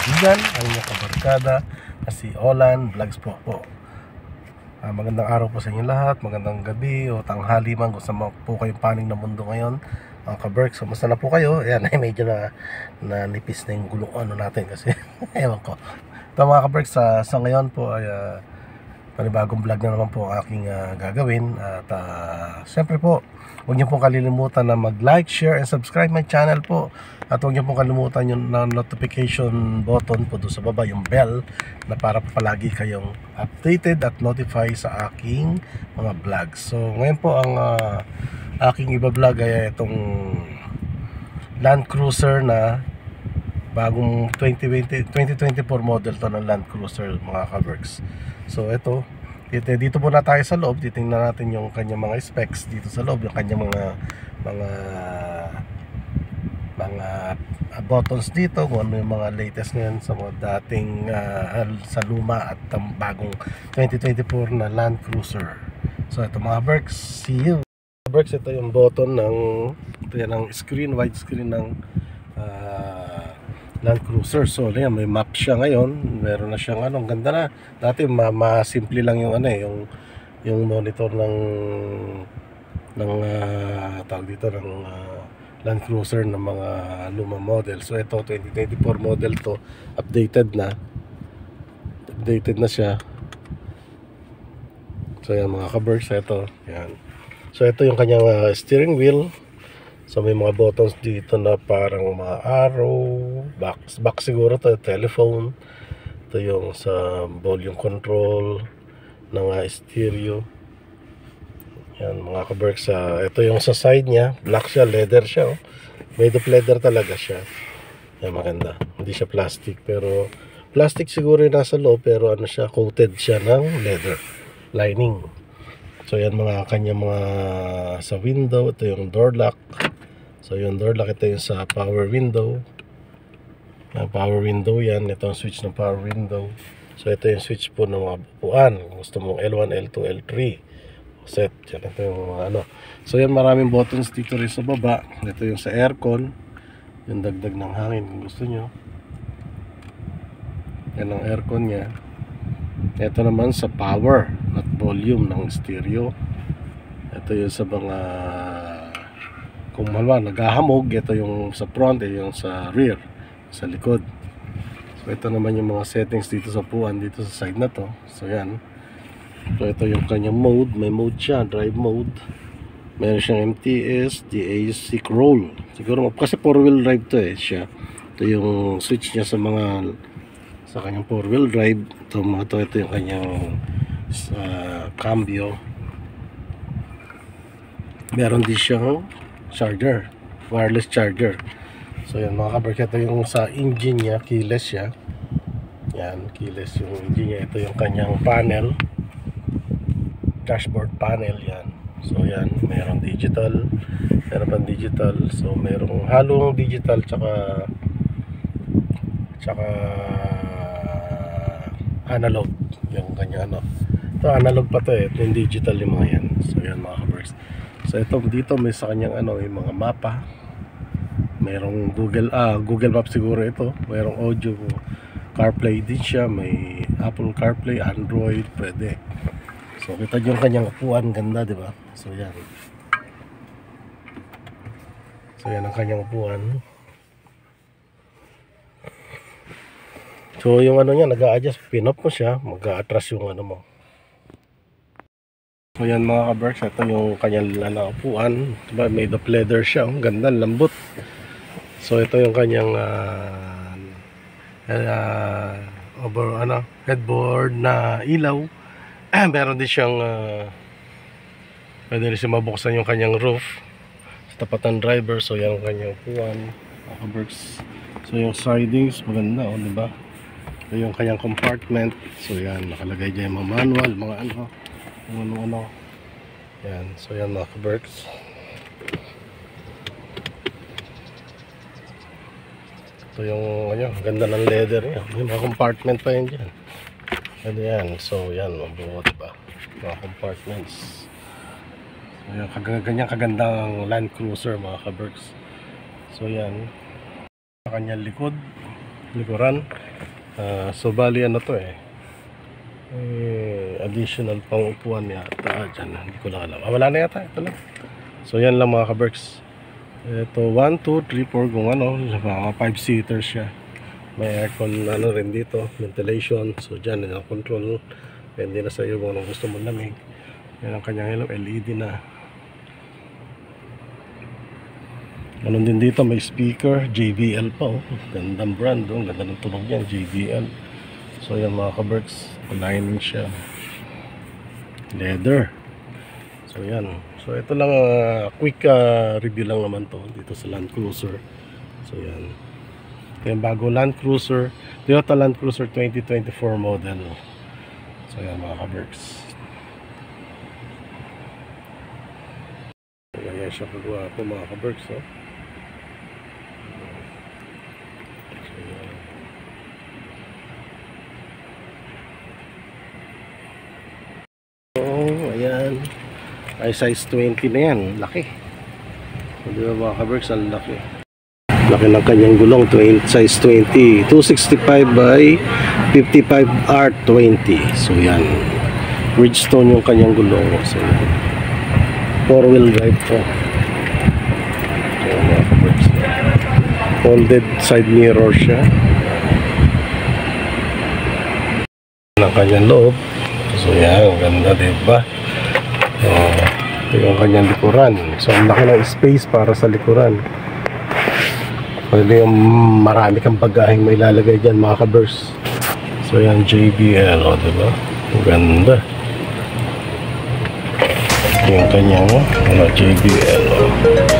kaibigan, ang inyong kabarkada na si Olan Vlogs po po. Ah, magandang araw po sa inyo lahat, magandang gabi o tanghali man kung saan po kayong paning na mundo ngayon. Ang kaberk, so na po kayo? Ayan, ay medyo na, na nipis na yung gulong ano natin kasi ewan ko. Ito mga kaberk, sa, sa ngayon po ay uh, panibagong vlog na naman po ang aking uh, gagawin at uh, siyempre po huwag niyo pong kalilimutan na mag like, share and subscribe my channel po. At huwag niyo pong kalimutan yung notification button po doon sa baba yung bell na para palagi kayong updated at notify sa aking mga vlogs. So ngayon po ang uh, aking iba vlog ay itong Land Cruiser na bagong 2020, 2024 model to ng Land Cruiser mga kaworks. So ito, dito, dito muna tayo sa loob, titingnan natin yung kanyang mga specs dito sa loob, yung kanyang mga mga mga uh, buttons dito, kung ano yung mga latest ngayon sa mga dating uh, sa luma at um, bagong 2024 na Land Cruiser. So ito mga Berks, see you! Berks, ito yung button ng ito yan ang screen, wide screen ng uh, Land Cruiser. So, ayan, may map siya ngayon. Meron na siyang ano, ganda na. Dati ma, ma simple lang yung ano eh, yung yung monitor ng ng uh, tawag dito ng uh, Land Cruiser ng mga luma model. So, ito 2024 model to, updated na. Updated na siya. So, yan mga kabers, ito. Yan. So, ito yung kanyang uh, steering wheel. So may mga buttons dito na parang mga arrow, back, back siguro to, telephone. Ito yung sa volume control ng stereo. Yan mga kaberk sa ito yung sa side niya, black siya, leather siya. Oh. Made of leather talaga siya. Yan maganda. Hindi siya plastic pero plastic siguro yung nasa loob pero ano siya, coated siya ng leather lining. So yan mga kanya mga sa window, ito yung door lock. So yung door ito yung sa power window. Yung power window yan. Ito ang switch ng power window. So ito yung switch po ng mga upuan. Kung gusto mong L1, L2, L3. Set. Yan ito yung ano. So yan maraming buttons dito rin sa baba. Ito yung sa aircon. Yung dagdag ng hangin kung gusto nyo. Yan ang aircon niya. Ito naman sa power at volume ng stereo. Ito yung sa mga kung malwa naghahamog ito yung sa front eh yung sa rear sa likod. So ito naman yung mga settings dito sa puan dito sa side na to. So yan. So ito yung kanyang mode. May mode siya drive mode. Meron siyang MTS DAC roll. Siguro kasi 4 wheel drive to eh siya. Ito yung switch niya sa mga sa kanyang 4 wheel drive. Ito, ito, ito yung kanyang uh, cambio. Meron din siyang charger wireless charger. So yan mga kabarketa yung sa engine niya keyless siya. Yan keyless yung engine niya. Ito yung kanyang panel. Dashboard panel yan. So yan mayroong digital meron pang digital. So mayroong halong digital tsaka tsaka analog. Yung kanya ano. Ito analog pa to eh. Ito yung digital yung mga yan. So yan mga So ito dito may sa kanyang ano, yung mga mapa. Merong Google ah Google Maps siguro ito. Merong audio CarPlay din siya, may Apple CarPlay, Android, pwede. So kita niyo yung kanyang upuan, ganda, 'di ba? So yan. So yan ang kanyang upuan. So yung ano niya, nag-a-adjust, pin-off mo siya, mag-a-atras yung ano mo, So yan mga kaberks, ito yung kanyang lalapuan. Diba, made of leather siya. Ang ganda, lambot. So ito yung kanyang uh, uh, over, ano, headboard na ilaw. Meron din siyang uh, pwede rin siya mabuksan yung kanyang roof sa tapatan driver. So yan ang kanyang upuan. Mga kaberks. So yung sidings, maganda. Oh, diba? Ito yung kanyang compartment. So yan, nakalagay dyan yung mga manual, mga ano ano ano yan. So yan mga kaberks. Ito yung ano, ganda ng leather yan may mga compartment pa yun dyan. Ano yan. So yan mabuo diba? Mga compartments. So yan kag ganyan kagandang land cruiser mga kaberks. So yan. Sa kanyang likod likuran. Ah, so bali ano to eh. Eh, additional pang upuan yata dyan. Hindi ko lang alam. Ah, wala na yata. Ito lang. So yan lang mga ka-Berks. Ito 1, 2, 3, 4 kung ano. Mga 5 seaters siya. May aircon ano rin dito. Ventilation. So dyan na control. Pwede na sa iyo kung anong gusto mo lamig. Yan ang kanyang ilaw. LED na. Ganun din dito, may speaker, JBL pa oh. Gandang brand oh. Ganda ng tunog yan, JBL. So yan mga ka-Berks, kunain siya. Leather. So yan. So ito lang, ah, quick ah, review lang naman to dito sa Land Cruiser. So yan. Yung bago Land Cruiser, Toyota Land Cruiser 2024 model. So yan mga ka-Berks. Kaya siya kagawa po mga ka-Berks. Oh. So, yan. Oh, ayan. Ay size 20 na yan. Laki. Hindi ba mga ka-Berks? Ang laki. Laki ng kanyang gulong. 20, size 20. 265 by 55 R20. So yan. Bridgestone yung kanyang gulong. So yan. Four wheel drive to. So. Folded side mirror siya. ng kanyang loob. So yan, ganda, diba? Oh, ito yung kanyang likuran. So ang laki ng space para sa likuran. Pwede yung marami kang bagaheng may lalagay dyan mga kabers. So yan, JBL, o oh, diba? Ganda. Ito yung kanyang, ano, JBL, oh.